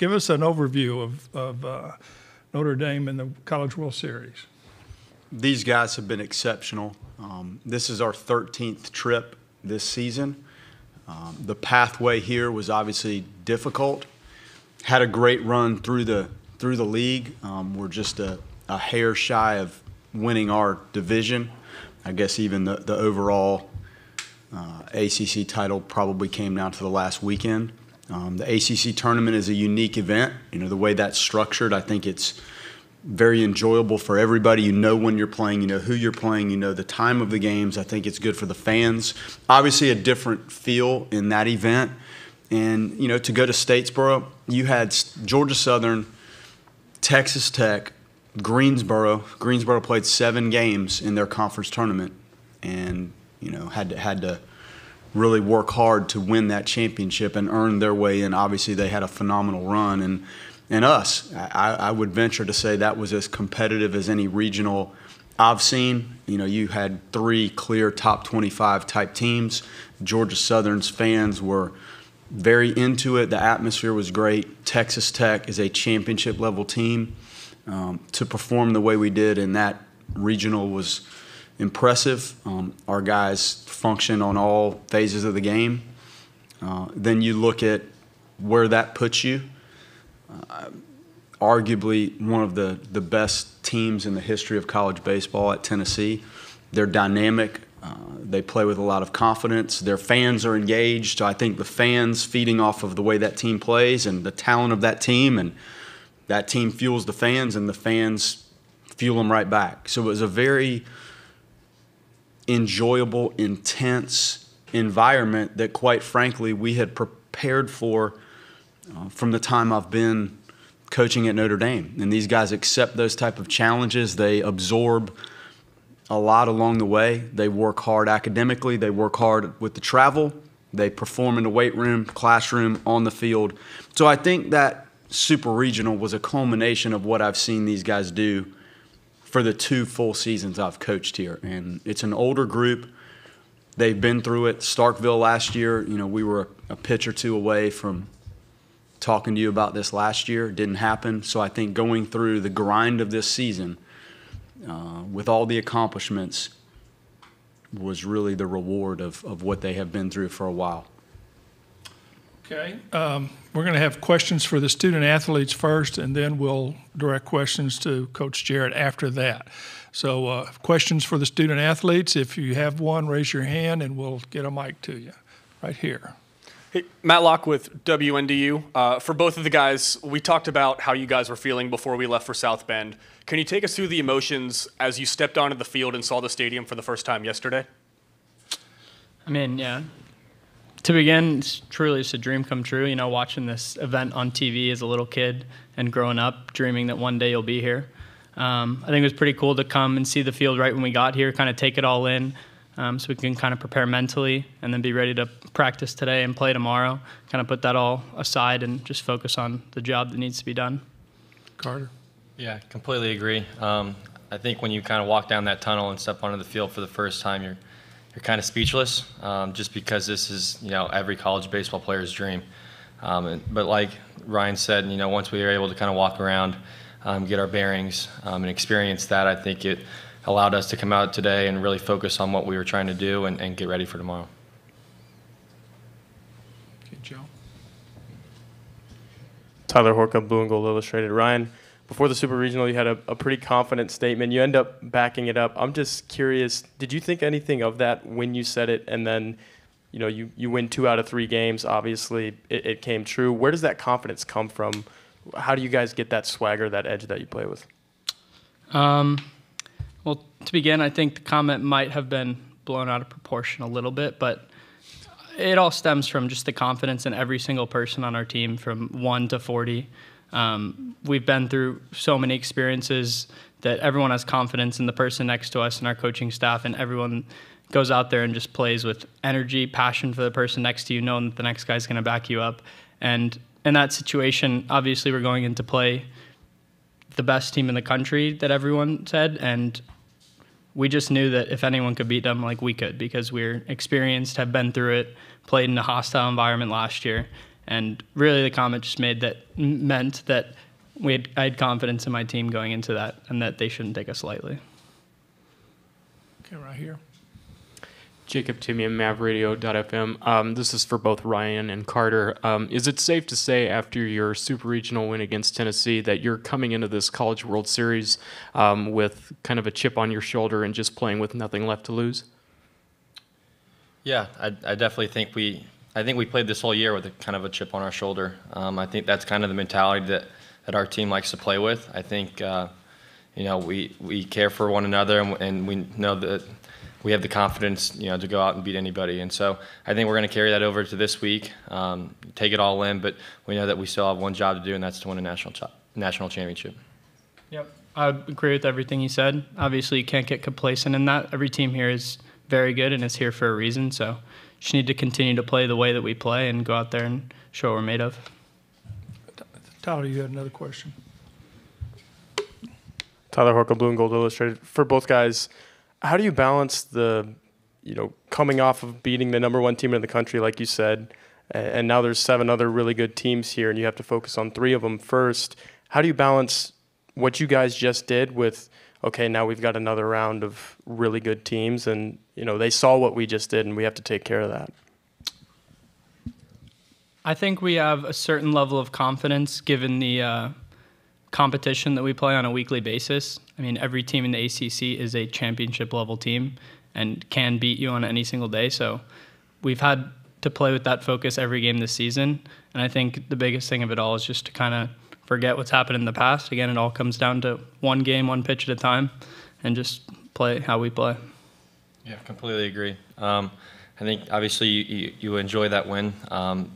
give us an overview of, of uh, Notre Dame in the College World Series. These guys have been exceptional. Um, this is our 13th trip this season. Um, the pathway here was obviously difficult. Had a great run through the through the league. Um, we're just a, a hair shy of winning our division. I guess even the, the overall uh, ACC title probably came down to the last weekend. Um, the ACC tournament is a unique event. You know the way that's structured. I think it's very enjoyable for everybody. You know when you're playing, you know who you're playing, you know the time of the games. I think it's good for the fans. Obviously, a different feel in that event. And you know to go to Statesboro, you had Georgia Southern, Texas Tech, Greensboro. Greensboro played seven games in their conference tournament, and you know had to had to really work hard to win that championship and earn their way in. Obviously, they had a phenomenal run, and and us, I, I would venture to say that was as competitive as any regional I've seen. You know, you had three clear top 25 type teams. Georgia Southern's fans were very into it. The atmosphere was great. Texas Tech is a championship level team. Um, to perform the way we did in that regional was impressive. Um, our guys function on all phases of the game. Uh, then you look at where that puts you. Uh, arguably one of the, the best teams in the history of college baseball at Tennessee. They're dynamic. Uh, they play with a lot of confidence. Their fans are engaged. I think the fans feeding off of the way that team plays and the talent of that team, and that team fuels the fans, and the fans fuel them right back. So it was a very enjoyable, intense environment that, quite frankly, we had prepared for uh, from the time I've been coaching at Notre Dame. And these guys accept those type of challenges. They absorb a lot along the way. They work hard academically. They work hard with the travel. They perform in the weight room, classroom, on the field. So I think that super regional was a culmination of what I've seen these guys do for the two full seasons I've coached here. And it's an older group. They've been through it. Starkville last year, you know, we were a pitch or two away from talking to you about this last year. It didn't happen. So I think going through the grind of this season uh, with all the accomplishments was really the reward of, of what they have been through for a while. Okay. Um, we're going to have questions for the student athletes first, and then we'll direct questions to Coach Jarrett after that. So, uh, questions for the student athletes. If you have one, raise your hand, and we'll get a mic to you right here. Hey, Matt Locke with WNDU. Uh, for both of the guys, we talked about how you guys were feeling before we left for South Bend. Can you take us through the emotions as you stepped onto the field and saw the stadium for the first time yesterday? I mean, yeah. To begin, it's truly just a dream come true. You know, watching this event on TV as a little kid and growing up, dreaming that one day you'll be here. Um, I think it was pretty cool to come and see the field right when we got here, kind of take it all in um, so we can kind of prepare mentally and then be ready to practice today and play tomorrow. Kind of put that all aside and just focus on the job that needs to be done. Carter. Yeah, completely agree. Um, I think when you kind of walk down that tunnel and step onto the field for the first time, you're you're kind of speechless, um, just because this is you know every college baseball player's dream. Um, and, but like Ryan said, you know, once we were able to kind of walk around, um, get our bearings, um, and experience that, I think it allowed us to come out today and really focus on what we were trying to do and, and get ready for tomorrow. Okay, Joe. Tyler Horka, Blue and Gold Illustrated. Ryan, before the Super Regional, you had a, a, pretty confident statement. You end up backing it up. I'm just curious, did you think anything of that when you said it? And then, you know, you, you win two out of three games. Obviously, it, it came true. Where does that confidence come from? How do you guys get that swagger, that edge that you play with? Um, well, to begin, I think the comment might have been blown out of proportion a little bit, but it all stems from just the confidence in every single person on our team from 1 to 40. Um, we've been through so many experiences that everyone has confidence in the person next to us and our coaching staff, and everyone goes out there and just plays with energy, passion for the person next to you, knowing that the next guy's going to back you up. And in that situation, obviously, we're going into play the best team in the country that everyone said, and we just knew that if anyone could beat them, like we could, because we're experienced, have been through it, played in a hostile environment last year, And really, the comment just made that meant that we had, I had confidence in my team going into that, and that they shouldn't take us lightly. Okay, right here. Jacob Timian, MavRadio.fm. Um, this is for both Ryan and Carter. Um, is it safe to say after your super regional win against Tennessee that you're coming into this College World Series um, with kind of a chip on your shoulder and just playing with nothing left to lose? Yeah, I, I definitely think we. I think we played this whole year with a kind of a chip on our shoulder. Um, I think that's kind of the mentality that, that our team likes to play with. I think, uh, you know, we, we care for one another and, and we know that we have the confidence, you know, to go out and beat anybody. And so I think we're going to carry that over to this week, um, take it all in. But we know that we still have one job to do, and that's to win a national national championship. Yep. I agree with everything you said. Obviously, you can't get complacent in that. Every team here is very good and is here for a reason. So, just need to continue to play the way that we play and go out there and show what we're made of. Tyler, you had another question? Tyler Horka, Blue and Gold Illustrated. For both guys, how do you balance the, you know, coming off of beating the number one team in the country, like you said, and now there's seven other really good teams here, and you have to focus on three of them first. How do you balance what you guys just did with, okay, now we've got another round of really good teams, and you know they saw what we just did, and we have to take care of that. I think we have a certain level of confidence given the uh, competition that we play on a weekly basis. I mean, every team in the ACC is a championship level team and can beat you on any single day. So we've had to play with that focus every game this season. And I think the biggest thing of it all is just to kind of forget what's happened in the past. Again, it all comes down to one game, one pitch at a time, and just play how we play. Yeah, completely agree. Um, I think obviously you, you, you enjoy that win, um,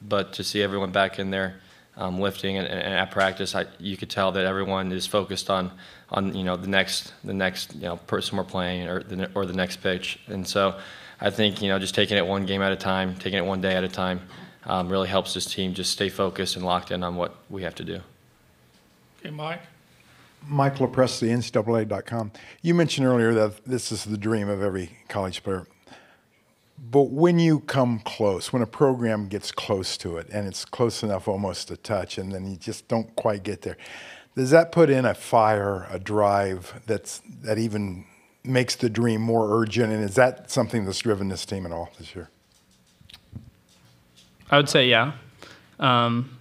but to see everyone back in there um, lifting and, and at practice, I, you could tell that everyone is focused on on you know the next the next you know person we're playing or the or the next pitch, and so I think you know just taking it one game at a time, taking it one day at a time, um, really helps this team just stay focused and locked in on what we have to do. Okay, Mike? Mike Lopresti, NCAA.com. You mentioned earlier that this is the dream of every college player. But when you come close, when a program gets close to it, and it's close enough almost to touch, and then you just don't quite get there, does that put in a fire, a drive that's that even makes the dream more urgent? And is that something that's driven this team at all this year? I would say yeah. Um,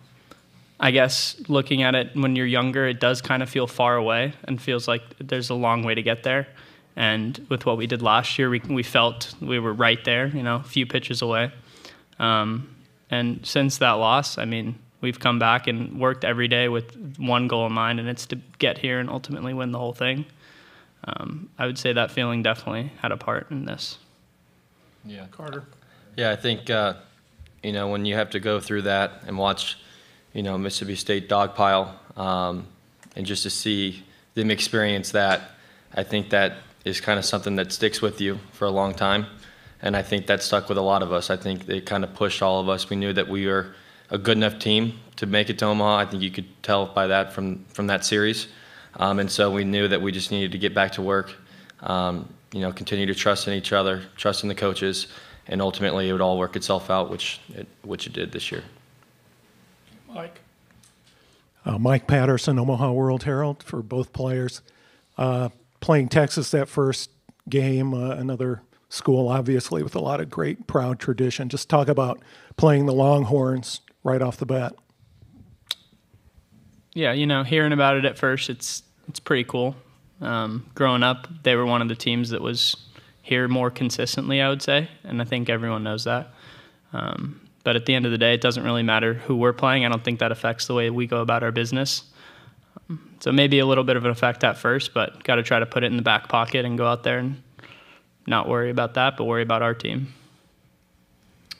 I guess looking at it when you're younger, it does kind of feel far away and feels like there's a long way to get there. And with what we did last year, we, we felt we were right there, you know, a few pitches away. Um, and since that loss, I mean, we've come back and worked every day with one goal in mind, and it's to get here and ultimately win the whole thing. Um, I would say that feeling definitely had a part in this. Yeah. Carter? Yeah, I think uh, you know when you have to go through that and watch, you know, Mississippi State dogpile, um, and just to see them experience that, I think that is kind of something that sticks with you for a long time, and I think that stuck with a lot of us. I think it kind of pushed all of us. We knew that we were a good enough team to make it to Omaha. I think you could tell by that from from that series, um, and so we knew that we just needed to get back to work. Um, you know, continue to trust in each other, trust in the coaches, and ultimately it would all work itself out, which it, which it did this year. Mike? Uh, Mike Patterson, Omaha World Herald for both players. Uh, playing Texas that first game, uh, another school obviously with a lot of great, proud tradition. Just talk about playing the Longhorns right off the bat. Yeah, you know, hearing about it at first, it's it's pretty cool. Um, growing up, they were one of the teams that was here more consistently, I would say, and I think everyone knows that. Um, but at the end of the day, it doesn't really matter who we're playing. I don't think that affects the way we go about our business. Um, so maybe a little bit of an effect at first, but got to try to put it in the back pocket and go out there and not worry about that, but worry about our team.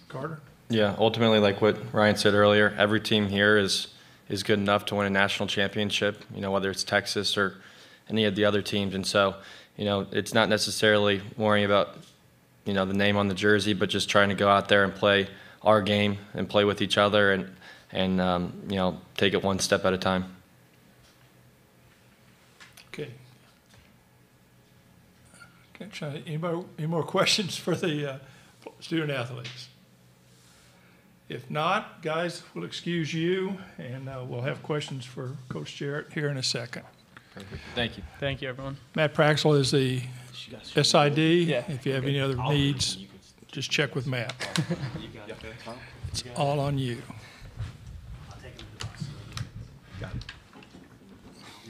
Carter? Yeah, ultimately, like what Ryan said earlier, every team here is is good enough to win a national championship. You know, whether it's Texas or any of the other teams, and so you know, it's not necessarily worrying about you know the name on the jersey, but just trying to go out there and play our game and play with each other and and um, you know take it one step at a time. Okay. Okay, try- Anybody, any more questions for the uh, student athletes? If not, guys, we'll excuse you, and uh, we'll have questions for Coach Jarrett here in a second. Perfect. Thank you. Thank you, everyone. Matt Praxel is the SID. Yeah. If you have any other needs, just check with Matt. It's all on you.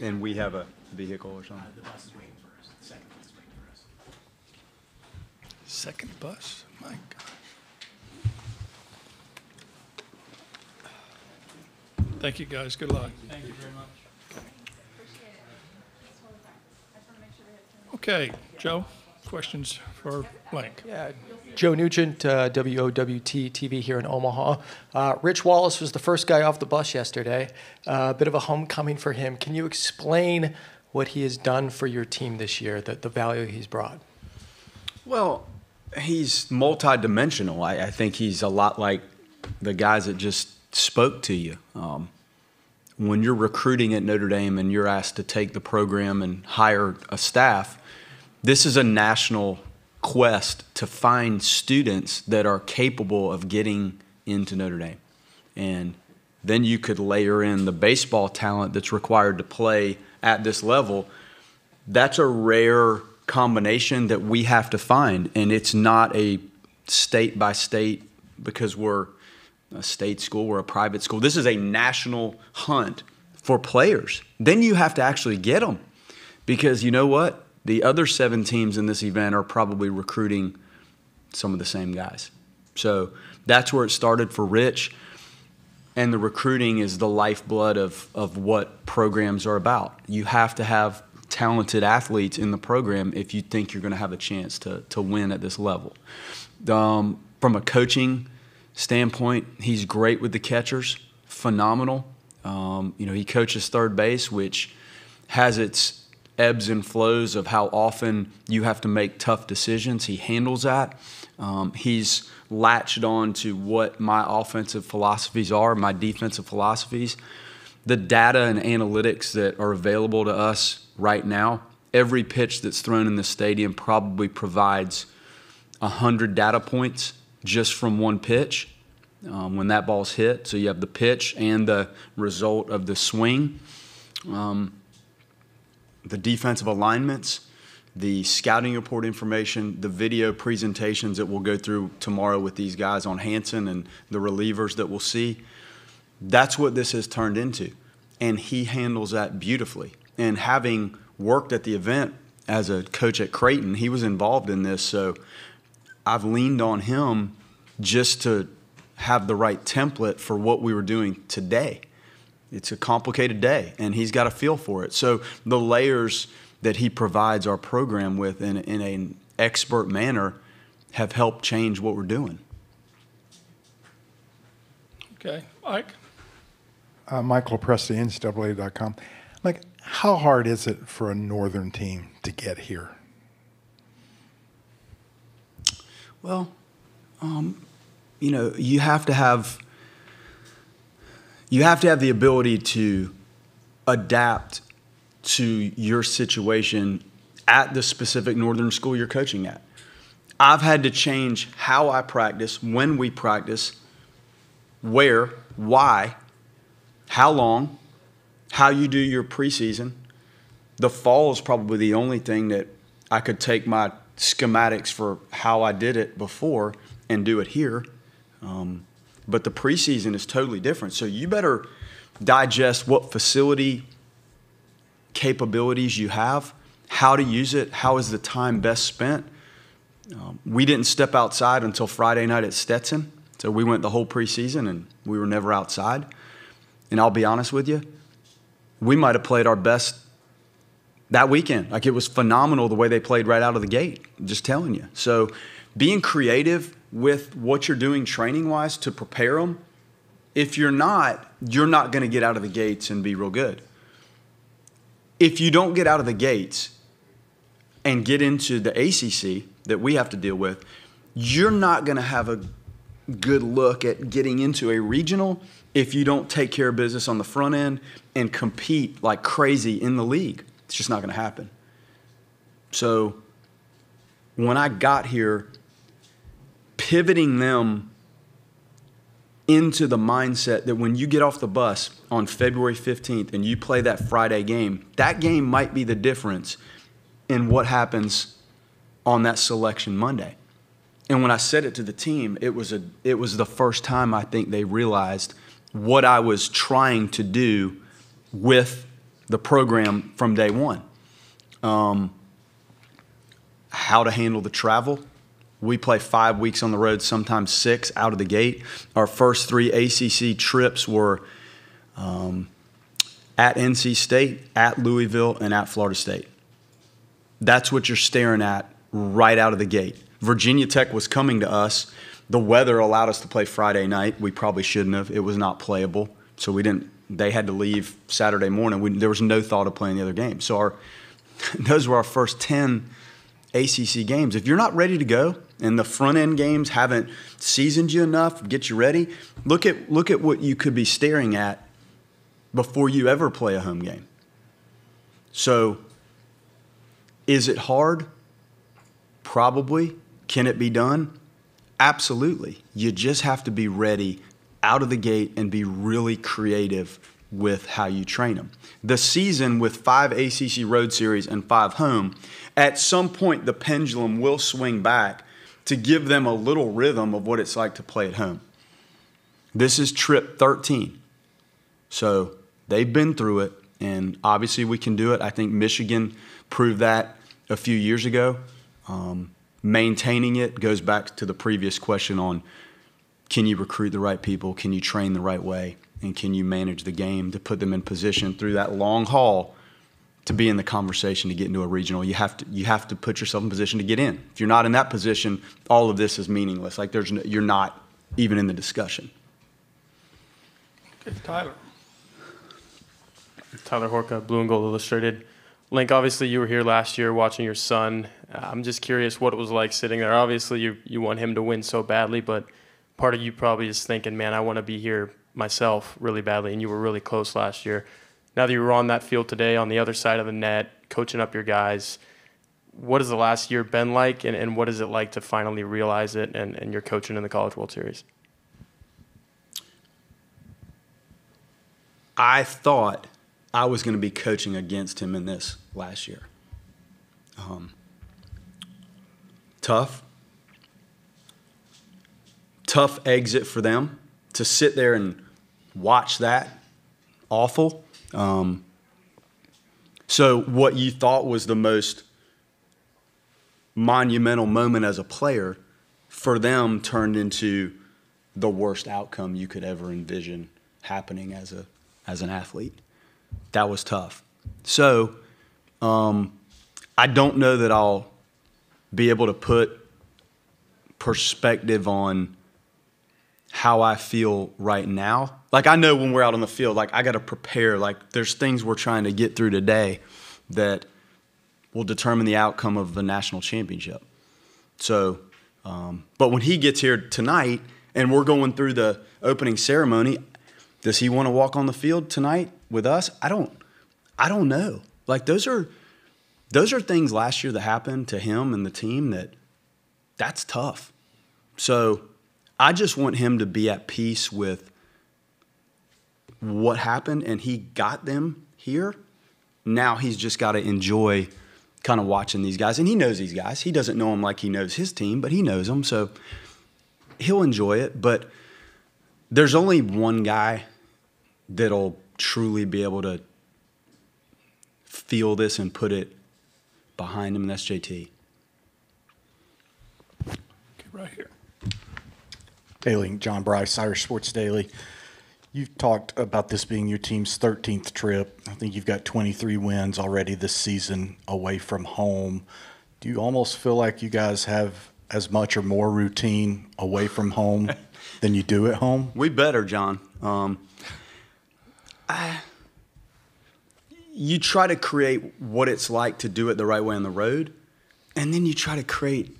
And we have a vehicle or something? Second bus? My gosh. Thank you, guys. Good luck. Thank you very much. Appreciate it. Okay, Joe, questions for Blank? Yeah, Joe Nugent, uh, WOWT TV here in Omaha. Uh, Rich Wallace was the first guy off the bus yesterday. Uh, a bit of a homecoming for him. Can you explain what he has done for your team this year, the, the value he's brought? Well, he's multidimensional. I, I think he's a lot like the guys that just spoke to you. Um, when you're recruiting at Notre Dame and you're asked to take the program and hire a staff, this is a national quest to find students that are capable of getting into Notre Dame. And then you could layer in the baseball talent that's required to play at this level. That's a rare combination that we have to find. And it's not a state by state because we're a state school, we're a private school. This is a national hunt for players. Then you have to actually get them because you know what? The other seven teams in this event are probably recruiting some of the same guys. So that's where it started for Rich. And the recruiting is the lifeblood of, of what programs are about. You have to have talented athletes in the program if you think you're going to have a chance to, to win at this level. Um, from a coaching standpoint, he's great with the catchers, phenomenal. Um, you know, he coaches third base, which has its ebbs and flows of how often you have to make tough decisions. He handles that. Um, he's latched on to what my offensive philosophies are, my defensive philosophies. The data and analytics that are available to us right now, every pitch that's thrown in the stadium probably provides 100 data points just from one pitch um, when that ball's hit. So you have the pitch and the result of the swing, um, the defensive alignments, the scouting report information, the video presentations that we'll go through tomorrow with these guys on Hansen and the relievers that we'll see. That's what this has turned into. And he handles that beautifully. And having worked at the event as a coach at Creighton, he was involved in this. So I've leaned on him just to have the right template for what we were doing today. It's a complicated day, and he's got a feel for it. So the layers that he provides our program with in, in an expert manner have helped change what we're doing. Okay, Mike? Uh, Michael Presti, NCAA.com. Like, how hard is it for a northern team to get here? Well, um, you know, you have to have you have to have the ability to adapt to your situation at the specific northern school you're coaching at. I've had to change how I practice, when we practice, where, why, how long, how you do your preseason. The fall is probably the only thing that I could take my schematics for how I did it before and do it here. Um, but the preseason is totally different. So you better digest what facility capabilities you have, how to use it, how is the time best spent. Um, we didn't step outside until Friday night at Stetson. So we went the whole preseason and we were never outside. And I'll be honest with you, we might have played our best that weekend. Like it was phenomenal the way they played right out of the gate. Just telling you. So being creative with what you're doing training wise to prepare them. If you're not, you're not going to get out of the gates and be real good. If you don't get out of the gates and get into the ACC that we have to deal with, you're not going to have a good look at getting into a regional if you don't take care of business on the front end and compete like crazy in the league. It's just not going to happen. So when I got here, pivoting them into the mindset that when you get off the bus on February 15th and you play that Friday game, that game might be the difference in what happens on that selection Monday. And when I said it to the team, it was a it was the first time I think they realized what I was trying to do with the program from day one. Um, how to handle the travel. We play five weeks on the road, sometimes six out of the gate. Our first three ACC trips were um, at NC State, at Louisville, and at Florida State. That's what you're staring at right out of the gate. Virginia Tech was coming to us. The weather allowed us to play Friday night. We probably shouldn't have. It was not playable, so we didn't. They had to leave Saturday morning. We, there was no thought of playing the other game. So our those were our first ten ACC games. If you're not ready to go and the front end games haven't seasoned you enough, get you ready. Look at look at what you could be staring at before you ever play a home game. So, is it hard? Probably. Can it be done? Absolutely. You just have to be ready out of the gate and be really creative with how you train them. The season with five ACC road series and five home, at some point the pendulum will swing back to give them a little rhythm of what it's like to play at home. This is trip 13. So they've been through it, and obviously we can do it. I think Michigan proved that a few years ago. Um, maintaining it goes back to the previous question on can you recruit the right people? Can you train the right way? And can you manage the game to put them in position through that long haul to be in the conversation to get into a regional? You have to you have to put yourself in position to get in. If you're not in that position, all of this is meaningless. Like there's no, you're not even in the discussion. Okay, Tyler. Tyler Horka, Blue and Gold Illustrated. Link, obviously you were here last year watching your son. Uh, I'm just curious what it was like sitting there. Obviously you you want him to win so badly, but part of you probably is thinking, man, I want to be here myself really badly, and you were really close last year. Now that you were on that field today, on the other side of the net, coaching up your guys, what has the last year been like, and, and what is it like to finally realize it and, and you're coaching in the College World Series? I thought I was going to be coaching against him in this last year. Um, tough. Tough exit for them to sit there and watch that. Awful. Um, so, what you thought was the most monumental moment as a player for them turned into the worst outcome you could ever envision happening as a as an athlete. That was tough. So, um, I don't know that I'll be able to put perspective on how I feel right now. Like I know when we're out on the field, like I got to prepare. Like there's things we're trying to get through today that will determine the outcome of the national championship. So, um, but when he gets here tonight and we're going through the opening ceremony, does he want to walk on the field tonight with us? I don't. I don't know. Like those are those are things last year that happened to him and the team that that's tough. So I just want him to be at peace with what happened and he got them here. Now he's just got to enjoy kind of watching these guys. And he knows these guys. He doesn't know them like he knows his team, but he knows them. So he'll enjoy it. But there's only one guy that'll truly be able to feel this and put it behind him, and that's JT. Okay, right here. Daily, John Brice, Irish Sports Daily. You've talked about this being your team's 13th trip. I think you've got 23 wins already this season away from home. Do you almost feel like you guys have as much or more routine away from home than you do at home? We better, John. Um, I, you try to create what it's like to do it the right way on the road, and then you try to create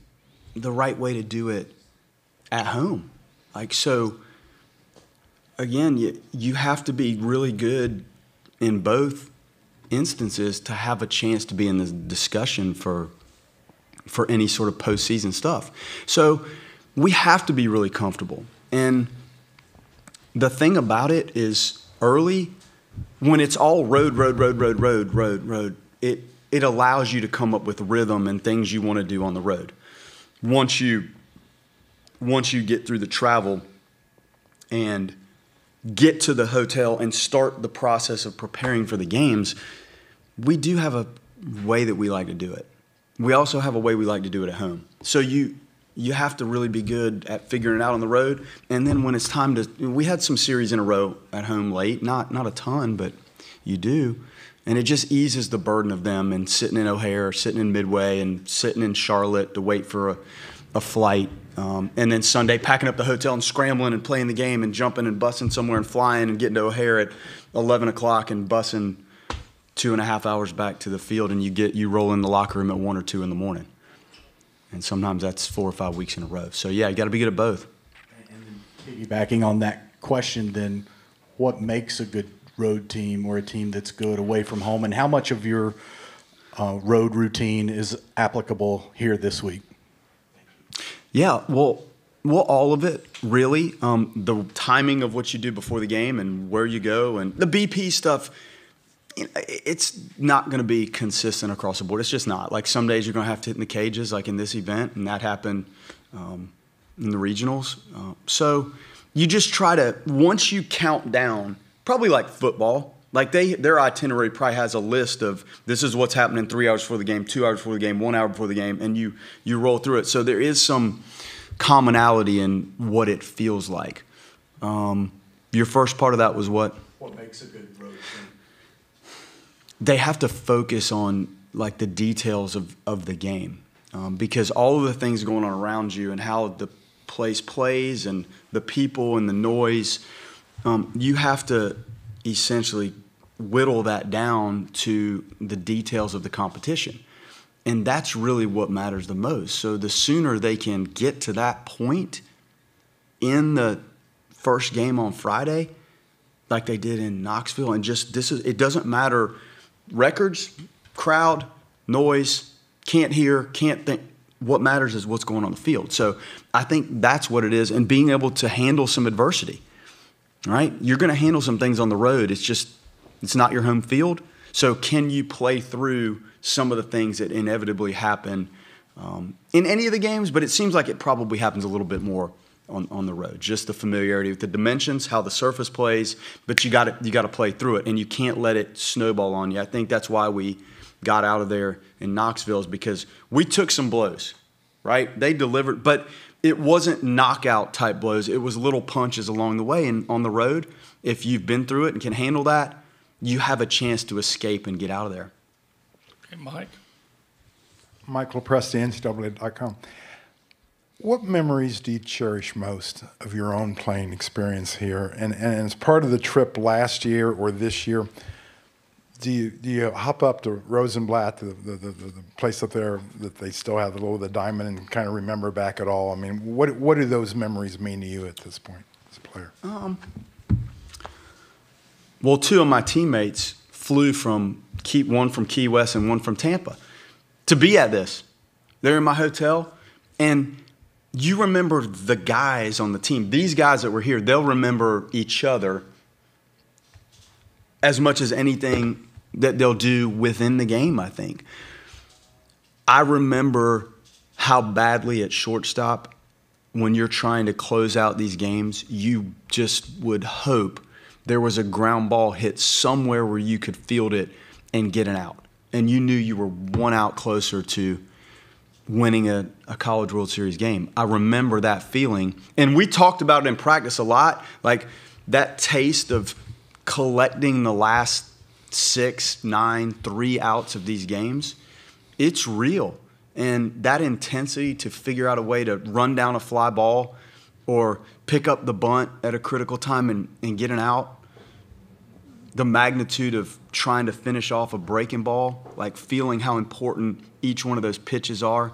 the right way to do it at home. Like so again, you, you have to be really good in both instances to have a chance to be in the discussion for for any sort of postseason stuff. So we have to be really comfortable. And the thing about it is early, when it's all road, road, road, road, road, road, road, it it allows you to come up with rhythm and things you want to do on the road. Once you once you get through the travel and get to the hotel and start the process of preparing for the games, we do have a way that we like to do it. We also have a way we like to do it at home. So you you have to really be good at figuring it out on the road. And then when it's time to, we had some series in a row at home late, not not a ton, but you do, and it just eases the burden of them and sitting in O'Hare, sitting in Midway, and sitting in Charlotte to wait for a, a flight. Um, and then Sunday, packing up the hotel and scrambling and playing the game and jumping and bussing somewhere and flying and getting to O'Hare at 11 o'clock and bussing two and a half hours back to the field, and you get you roll in the locker room at one or two in the morning and sometimes that's four or five weeks in a row. So yeah, you got to be good at both. And piggybacking on that question, then what makes a good road team or a team that's good away from home, and how much of your uh, road routine is applicable here this week? Yeah, well, well, all of it really. Um, the timing of what you do before the game and where you go, and the BP stuff it's not going to be consistent across the board. It's just not. Like some days you're going to have to hit in the cages, like in this event, and that happened um, in the regionals. Uh, so you just try to once you count down, probably like football. Like they, their itinerary probably has a list of this is what's happening three hours before the game, two hours before the game, one hour before the game, and you you roll through it. So there is some commonality in what it feels like. Um, your first part of that was what? What makes a good road team? they have to focus on like the details of, of the game um, because all of the things going on around you and how the place plays and the people and the noise um, you have to essentially whittle that down to the details of the competition and that's really what matters the most so the sooner they can get to that point in the first game on friday like they did in knoxville and just this is it doesn't matter records, crowd, noise, can't hear, can't think. What matters is what's going on the field. So I think that's what it is, and being able to handle some adversity. Right? You're going to handle some things on the road. It's just it's not your home field. So can you play through some of the things that inevitably happen um, in any of the games? But it seems like it probably happens a little bit more on, on the road. Just the familiarity with the dimensions, how the surface plays, but you got to you got to play through it, and you can't let it snowball on you. I think that's why we got out of there in Knoxville is because we took some blows, right? They delivered, but it wasn't knockout type blows. It was little punches along the way, and on the road, if you've been through it and can handle that, you have a chance to escape and get out of there. Okay, Mike. Michael Presti, NCAA.com. What memories do you cherish most of your own playing experience here? And, and as part of the trip last year or this year, do you, do you hop up to Rosenblatt, the, the, the, the place up there that they still have the little of the diamond, and kind of remember back at all? I mean, what what do those memories mean to you at this point as a player? Um, well, two of my teammates flew from Key, one from Key West and one from Tampa to be at this. They're in my hotel, and you remember the guys on the team. These guys that were here, they'll remember each other as much as anything that they'll do within the game, I think. I remember how badly at shortstop, when you're trying to close out these games, you just would hope there was a ground ball hit somewhere where you could field it and get an out. And you knew you were one out closer to winning a, a, college World Series game. I remember that feeling. And we talked about it in practice a lot, like that taste of collecting the last six, nine, three outs of these games. It's real. And that intensity to figure out a way to run down a fly ball or pick up the bunt at a critical time and, and get an out. The magnitude of trying to finish off a breaking ball, like feeling how important each one of those pitches are.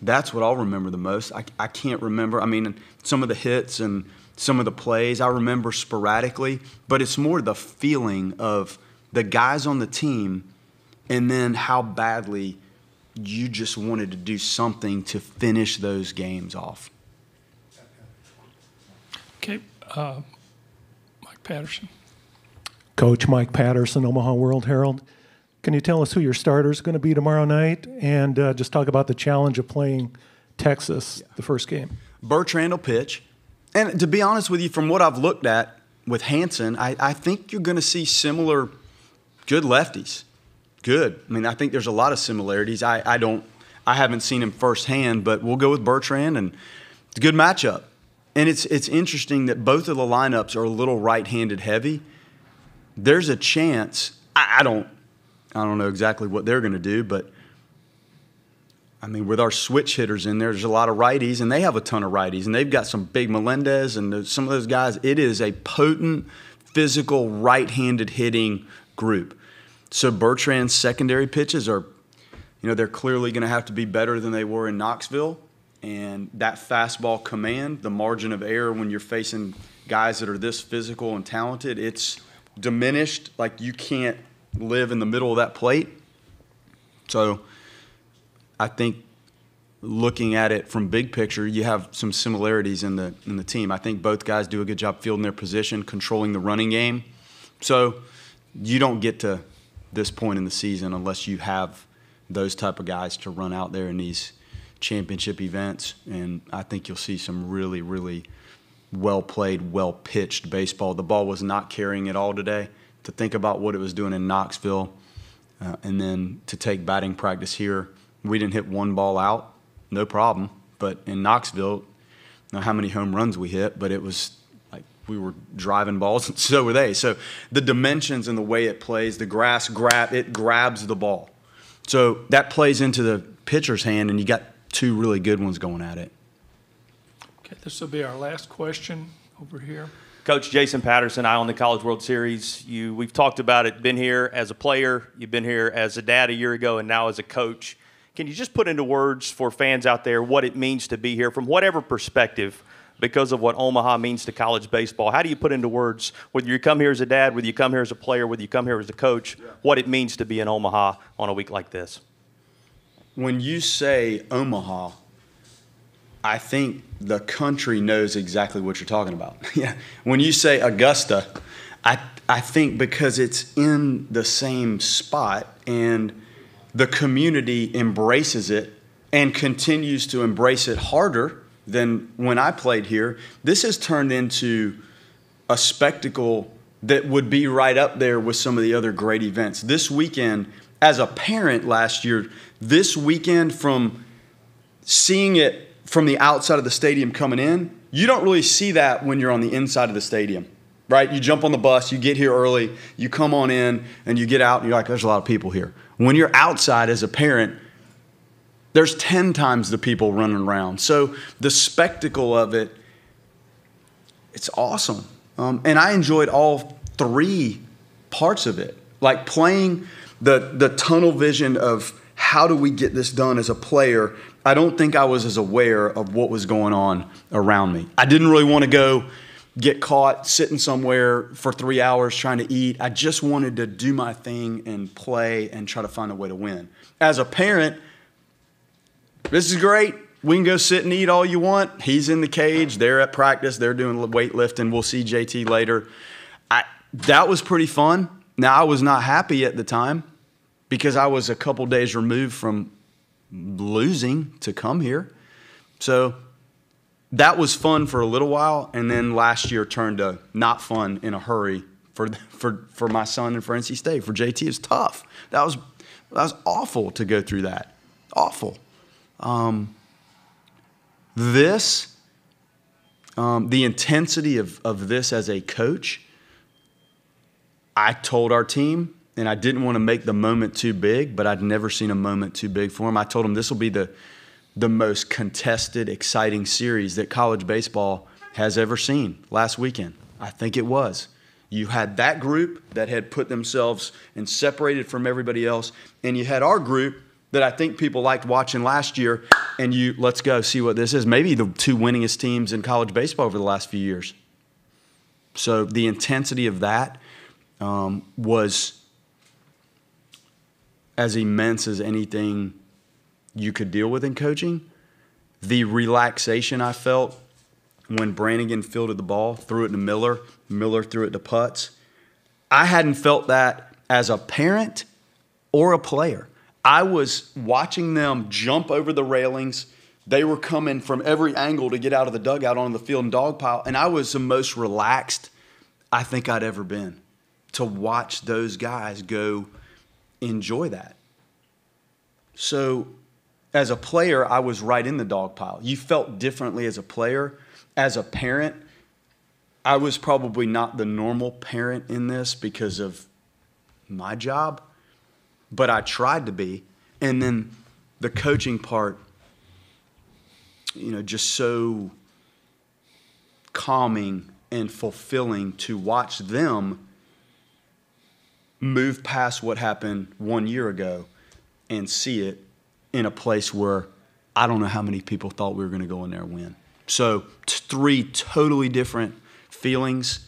That's what I'll remember the most. I, I can't remember. I mean, some of the hits and some of the plays I remember sporadically, but it's more the feeling of the guys on the team and then how badly you just wanted to do something to finish those games off. Okay. Mike Patterson. Coach Mike Patterson, Omaha World Herald. Can you tell us who your starter is going to be tomorrow night, and uh, just talk about the challenge of playing Texas the first game? Bertrand will pitch. And to be honest with you, from what I've looked at with Hansen, I, I think you're going to see similar good lefties. Good. I mean, I think there's a lot of similarities. I, I don't, I haven't seen him firsthand, but we'll go with Bertrand, and it's a good matchup. And it's it's interesting that both of the lineups are a little right-handed heavy. There's a chance. I, I don't, I don't know exactly what they're going to do, but I mean, with our switch hitters in there, there's a lot of righties, and they have a ton of righties, and they've got some big Melendez and some of those guys. It is a potent, physical, right-handed hitting group. So Bertrand's secondary pitches are, you know, they're clearly going to have to be better than they were in Knoxville, and that fastball command, the margin of error when you're facing guys that are this physical and talented, it's diminished. Like you can't live in the middle of that plate. So. I think looking at it from big picture, you have some similarities in the in the team. I think both guys do a good job fielding their position, controlling the running game. So you don't get to this point in the season unless you have those type of guys to run out there in these championship events. And I think you'll see some really, really well played, well pitched baseball. The ball was not carrying at all today. To think about what it was doing in Knoxville, uh, and then to take batting practice here, we didn't hit one ball out, no problem. But in Knoxville, I don't know how many home runs we hit, but it was like we were driving balls, and so were they. So the dimensions and the way it plays, the grass grab it grabs the ball. So that plays into the pitcher's hand, and you got two really good ones going at it. Okay, this will be our last question over here. Coach Jason Patterson, Eye on the College World Series. You, we've talked about it. Been here as a player. You've been here as a dad a year ago, and now as a coach. Can you just put into words for fans out there what it means to be here from whatever perspective, because of what Omaha means to college baseball? How do you put into words whether you come here as a dad, whether you come here as a player, whether you come here as a coach, what it means to be in Omaha on a week like this? When you say Omaha, I think the country knows exactly what you're talking about. yeah. When you say Augusta, I I think because it's in the same spot and the community embraces it and continues to embrace it harder than when I played here. This has turned into a spectacle that would be right up there with some of the other great events. This weekend, as a parent last year, this weekend from seeing it from the outside of the stadium coming in, you don't really see that when you're on the inside of the stadium, right? You jump on the bus, you get here early, you come on in, and you get out, and you're like, there's a lot of people here. When you're outside as a parent, there's 10 times the people running around. So the spectacle of it, it's awesome. Um, and I enjoyed all three parts of it, like playing the, the tunnel vision of how do we get this done as a player. I don't think I was as aware of what was going on around me. I didn't really want to go get caught sitting somewhere for three hours trying to eat. I just wanted to do my thing and play and try to find a way to win. As a parent, this is great. We can go sit and eat all you want. He's in the cage. They're at practice. They're doing weightlifting. We'll see JT later. I, that was pretty fun. Now, I was not happy at the time because I was a couple days removed from losing to come here. So that was fun for a little while. And then last year turned to not fun in a hurry for, for, for my son and for NC State. For JT, it's tough. That was, that was awful to go through that. Awful. Um, this, um, the intensity of, of this as a coach, I told our team, and I didn't want to make the moment too big, but I'd never seen a moment too big for him. I told him this will be the, the most contested, exciting series that college baseball has ever seen last weekend. I think it was. You had that group that had put themselves and separated from everybody else, and you had our group that I think people liked watching last year. And you, let's go see what this is. Maybe the two winningest teams in college baseball over the last few years. So the intensity of that um, was as immense as anything you could deal with in coaching. The relaxation I felt when Brannigan fielded the ball, threw it to Miller, Miller threw it to Putz. I hadn't felt that as a parent or a player. I was watching them jump over the railings. They were coming from every angle to get out of the dugout onto the field and dog pile, and I was the most relaxed I think I'd ever been to watch those guys go enjoy that. So, as a player, I was right in the dog pile. You felt differently as a player. As a parent, I was probably not the normal parent in this because of my job, but I tried to be. And then the coaching part, you know, just so calming and fulfilling to watch them move past what happened one year ago and see it in a place where I don't know how many people thought we were going to go in there and win. So, t- three totally different feelings,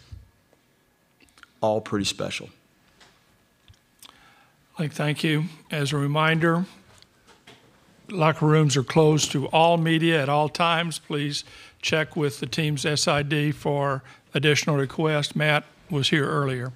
all pretty special. Like, thank you. As a reminder, locker rooms are closed to all media at all times. Please check with the team's SID for additional requests. Matt was here earlier.